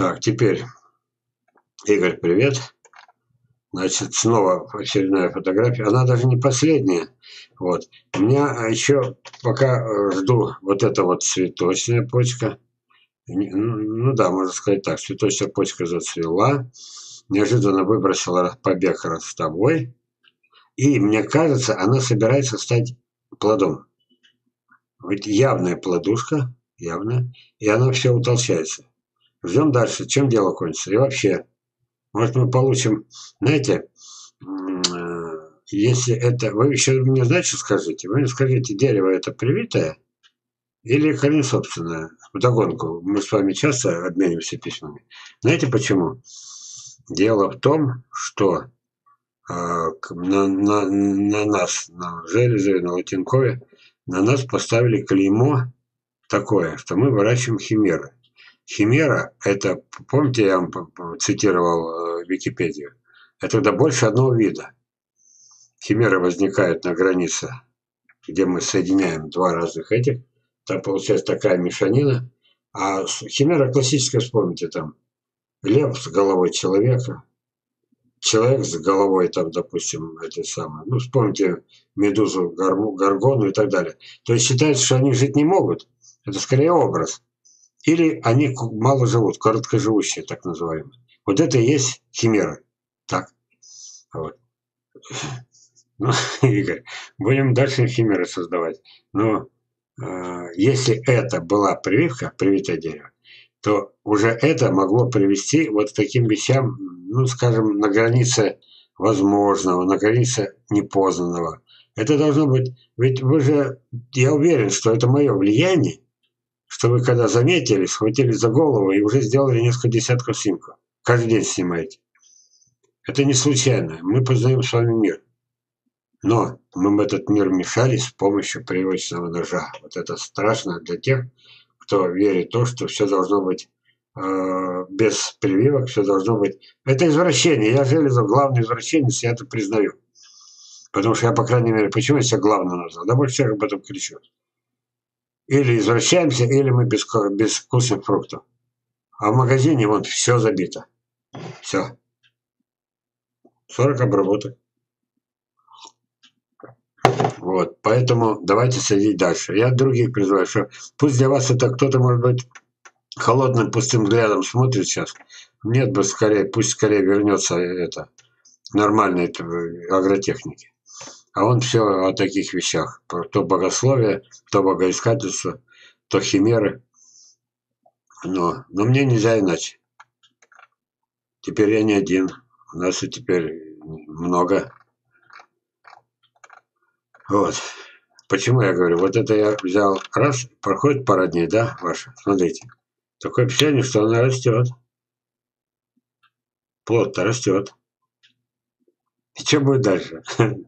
Так, теперь, Игорь, привет. Значит, снова очередная фотография. Она даже не последняя. Вот. У меня еще пока э, жду вот эта вот цветочная почка. Ну, ну да, можно сказать так. Цветочная почка зацвела. Неожиданно выбросила побег ростовой. И мне кажется, она собирается стать плодом. Ведь явная плодушка, явная. И она все утолщается. Ждем дальше, чем дело кончится. И вообще, может, мы получим, знаете, э, если это... Вы еще мне знаете, скажите? Вы мне скажите, дерево это привитое или корень собственное? Вдогонку. Мы с вами часто обмениваемся письмами. Знаете почему? Дело в том, что э, на, на, на нас, на Железове, на Латинкове, на нас поставили клеймо такое, что мы выращиваем химеры. Химера – это, помните, я вам цитировал э, Википедию, это когда больше одного вида. Химера возникает на границе, где мы соединяем два разных этих, там получается такая мешанина. А химера классическая, вспомните, там лев с головой человека, человек с головой, там, допустим, это самое, ну, вспомните медузу, горгону и так далее. То есть считается, что они жить не могут. Это скорее образ. Или они мало живут, короткоживущие, так называемые. Вот это и есть химера. Так. Вот. Ну, Игорь, будем дальше химеры создавать. Но э, если это была прививка, привитое дерево, то уже это могло привести вот к таким вещам, ну, скажем, на границе возможного, на границе непознанного. Это должно быть, ведь вы же, я уверен, что это мое влияние, что вы когда заметили, схватили за голову и уже сделали несколько десятков снимков. Каждый день снимаете. Это не случайно. Мы познаем с вами мир. Но мы в этот мир мешали с помощью привычного ножа. Вот это страшно для тех, кто верит в то, что все должно быть э, без прививок, все должно быть... Это извращение. Я Железов главный извращенец, я это признаю. Потому что я, по крайней мере, почему я себя главным назвал? Да больше всех об этом кричат. Или извращаемся, или мы без, без вкусных фруктов. А в магазине вон все забито. Все. 40 обработок. Вот, поэтому давайте следить дальше. Я других призываю, что пусть для вас это кто-то, может быть, холодным пустым взглядом смотрит сейчас. Нет бы скорее, пусть скорее вернется это нормальной агротехники. А он все о таких вещах. То богословие, то богоискательство, то химеры. Но, но мне нельзя иначе. Теперь я не один. У нас и теперь много. Вот. Почему я говорю? Вот это я взял раз, проходит пара дней, да, ваша? Смотрите. Такое впечатление, что она растет. Плод-то растет. И что будет дальше?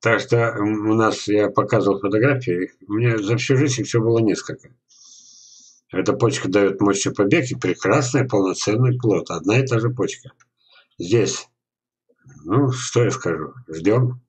Так что у нас, я показывал фотографии, у меня за всю жизнь все было несколько. Эта почка дает мощный побег и прекрасный полноценный плод. Одна и та же почка. Здесь, ну, что я скажу, ждем.